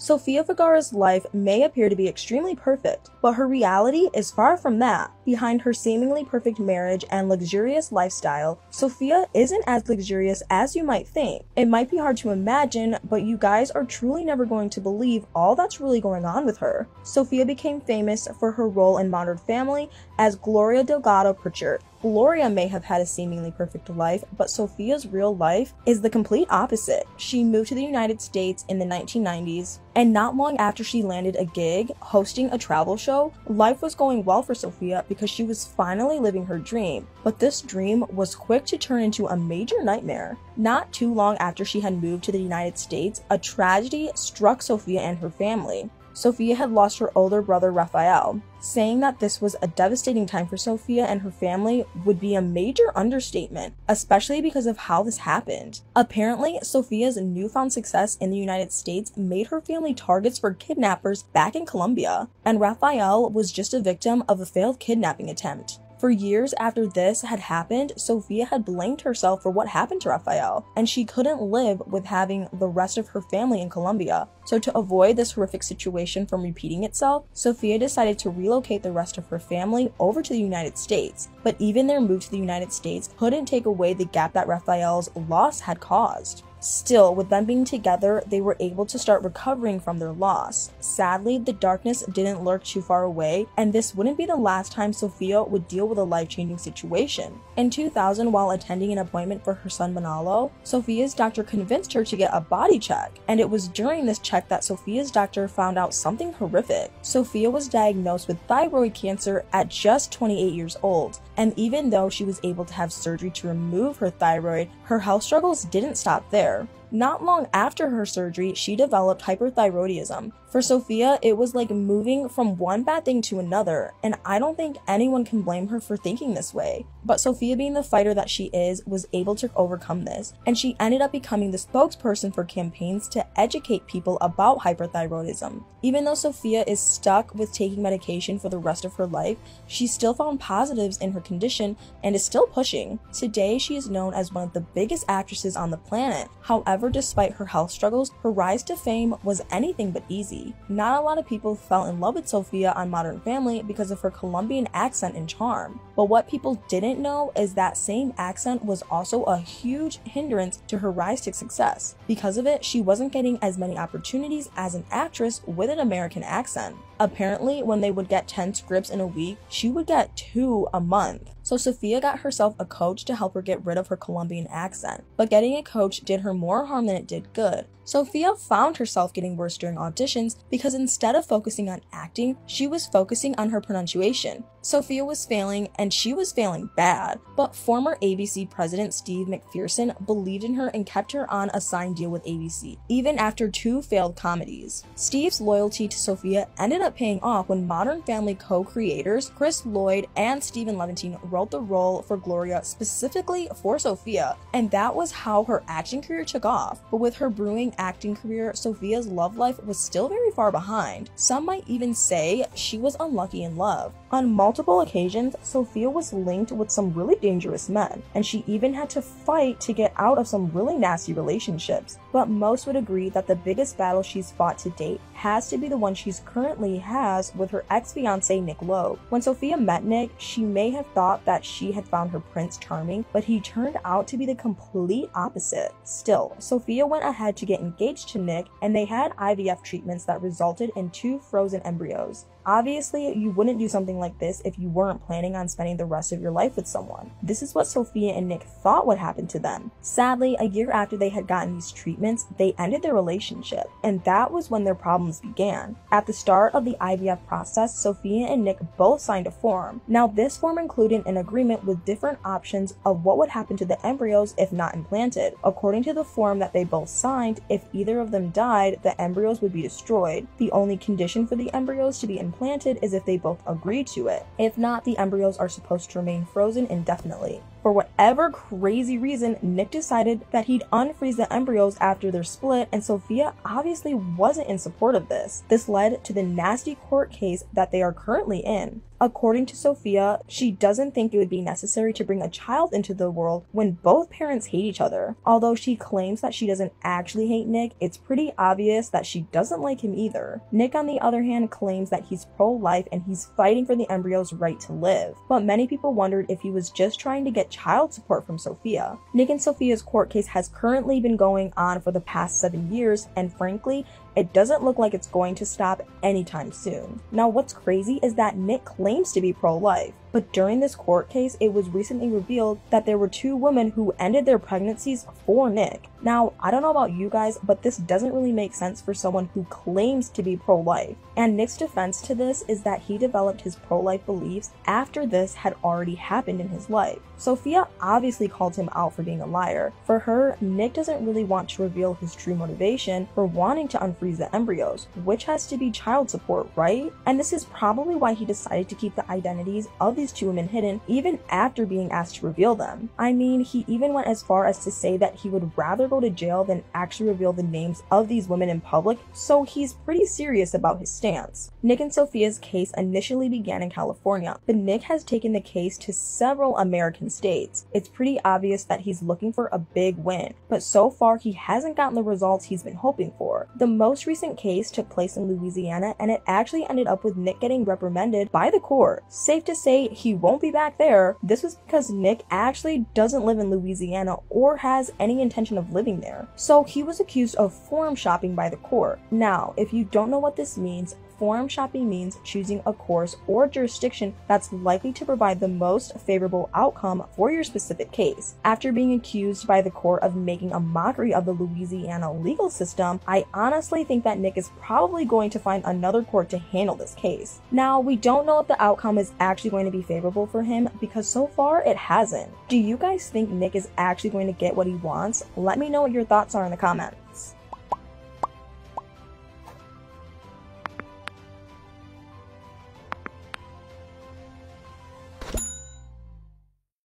Sofia Vergara's life may appear to be extremely perfect, but her reality is far from that. Behind her seemingly perfect marriage and luxurious lifestyle, Sofia isn't as luxurious as you might think. It might be hard to imagine, but you guys are truly never going to believe all that's really going on with her. Sofia became famous for her role in Modern Family as Gloria Delgado Pritchard, Gloria may have had a seemingly perfect life, but Sofia's real life is the complete opposite. She moved to the United States in the 1990s, and not long after she landed a gig hosting a travel show, life was going well for Sofia because she was finally living her dream. But this dream was quick to turn into a major nightmare. Not too long after she had moved to the United States, a tragedy struck Sofia and her family. Sofia had lost her older brother Rafael. Saying that this was a devastating time for Sofia and her family would be a major understatement, especially because of how this happened. Apparently, Sofia's newfound success in the United States made her family targets for kidnappers back in Colombia, and Rafael was just a victim of a failed kidnapping attempt. For years after this had happened, Sofia had blamed herself for what happened to Rafael, and she couldn't live with having the rest of her family in Colombia. So, to avoid this horrific situation from repeating itself, Sofia decided to relocate the rest of her family over to the United States. But even their move to the United States couldn't take away the gap that Rafael's loss had caused. Still, with them being together, they were able to start recovering from their loss. Sadly, the darkness didn't lurk too far away, and this wouldn't be the last time Sofia would deal with a life changing situation. In 2000, while attending an appointment for her son Manolo, Sofia's doctor convinced her to get a body check, and it was during this check that Sofia's doctor found out something horrific. Sofia was diagnosed with thyroid cancer at just 28 years old, and even though she was able to have surgery to remove her thyroid, her health struggles didn't stop there. Not long after her surgery, she developed hyperthyroidism. For Sofia, it was like moving from one bad thing to another, and I don't think anyone can blame her for thinking this way. But Sofia, being the fighter that she is, was able to overcome this, and she ended up becoming the spokesperson for campaigns to educate people about hyperthyroidism. Even though Sofia is stuck with taking medication for the rest of her life, she still found positives in her condition and is still pushing. Today, she is known as one of the biggest actresses on the planet. However, However, despite her health struggles, her rise to fame was anything but easy. Not a lot of people fell in love with Sofia on Modern Family because of her Colombian accent and charm. But what people didn't know is that same accent was also a huge hindrance to her rise to success. Because of it, she wasn't getting as many opportunities as an actress with an American accent. Apparently, when they would get 10 scripts in a week, she would get two a month. So Sofia got herself a coach to help her get rid of her Colombian accent. But getting a coach did her more harm than it did good. Sofia found herself getting worse during auditions because instead of focusing on acting, she was focusing on her pronunciation. Sofia was failing, and she was failing bad, but former ABC president Steve McPherson believed in her and kept her on a signed deal with ABC, even after two failed comedies. Steve's loyalty to Sofia ended up paying off when Modern Family co creators Chris Lloyd and Steven Levitan wrote the role for Gloria specifically for Sofia, and that was how her acting career took off. But with her brewing acting career, Sofia's love life was still very far behind. Some might even say she was unlucky in love. On multiple occasions, Sofia was linked with some really dangerous men, and she even had to fight to get out of some really nasty relationships. But most would agree that the biggest battle she's fought to date has to be the one she's currently has with her ex-fiance Nick Loeb. When Sofia met Nick, she may have thought that she had found her prince charming, but he turned out to be the complete opposite. Still, Sofia went ahead to get engaged to Nick, and they had IVF treatments that resulted in two frozen embryos. Obviously, you wouldn't do something like this if you weren't planning on spending the rest of your life with someone. This is what Sofia and Nick thought would happen to them. Sadly, a year after they had gotten these treatments, they ended their relationship, and that was when their problems began. At the start of the IVF process, Sofia and Nick both signed a form. Now, this form included an agreement with different options of what would happen to the embryos if not implanted. According to the form that they both signed, if either of them died, the embryos would be destroyed. The only condition for the embryos to be implanted implanted is if they both agree to it. If not, the embryos are supposed to remain frozen indefinitely. For whatever crazy reason, Nick decided that he'd unfreeze the embryos after their split, and Sofia obviously wasn't in support of this. This led to the nasty court case that they are currently in. According to Sofia, she doesn't think it would be necessary to bring a child into the world when both parents hate each other. Although she claims that she doesn't actually hate Nick, it's pretty obvious that she doesn't like him either. Nick, on the other hand, claims that he's pro life and he's fighting for the embryo's right to live. But many people wondered if he was just trying to get child support from Sofia. Nick and Sofia's court case has currently been going on for the past seven years, and frankly, it doesn't look like it's going to stop anytime soon. Now, what's crazy is that Nick claims to be pro life, but during this court case, it was recently revealed that there were two women who ended their pregnancies for Nick. Now, I don't know about you guys, but this doesn't really make sense for someone who claims to be pro life. And Nick's defense to this is that he developed his pro life beliefs after this had already happened in his life. Sofia obviously called him out for being a liar. For her, Nick doesn't really want to reveal his true motivation for wanting to unfreeze the embryos, which has to be child support, right? And this is probably why he decided to keep the identities of these two women hidden even after being asked to reveal them. I mean, he even went as far as to say that he would rather go to jail than actually reveal the names of these women in public, so he's pretty serious about his stance. Nick and Sofia's case initially began in California, but Nick has taken the case to several American states. It's pretty obvious that he's looking for a big win, but so far he hasn't gotten the results he's been hoping for. The most recent case took place in Louisiana and it actually ended up with Nick getting reprimanded by the court. Safe to say he won't be back there. This was because Nick actually doesn't live in Louisiana or has any intention of living there. So he was accused of forum shopping by the court. Now, if you don't know what this means, forum shopping means choosing a course or jurisdiction that's likely to provide the most favorable outcome for your specific case. After being accused by the court of making a mockery of the Louisiana legal system, I honestly think that Nick is probably going to find another court to handle this case. Now, we don't know if the outcome is actually going to be favorable for him because so far it hasn't. Do you guys think Nick is actually going to get what he wants? Let me know what your thoughts are in the comments.